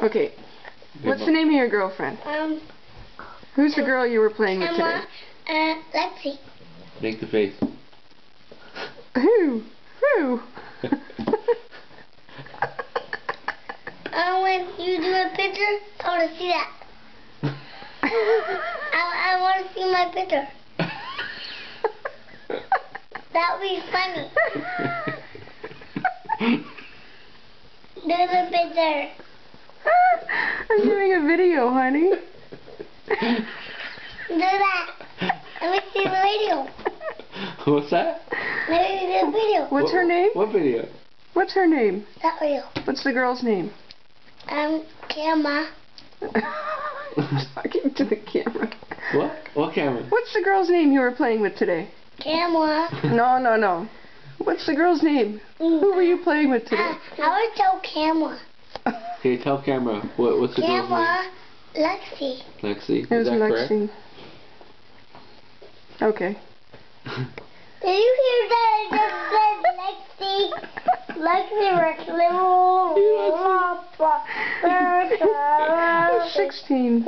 Okay. What's the name of your girlfriend? Um, Who's the girl you were playing with today? Emma and Lexi. Make the face. Who? Who? Uh, when you do a picture, I want to see that. I, I want to see my picture. That would be funny. Do the picture. I'm doing a video, honey. Do that. Let me see the video. What's that? Let me see the video. What's her name? What video? What's her name? That video. What's the girl's name? Um, camera. Talking to the camera. What? What camera? What's the girl's name you were playing with today? Camera. No, no, no. What's the girl's name? Who were you playing with today? Uh, I would tell camera. Okay, tell camera. What? What's the girl's Camera. Lexi. name? Lexi. It was Is that correct? Lexi. Okay. Did you hear that? I just said Lexi. Lexi, Lexi. Sixteen.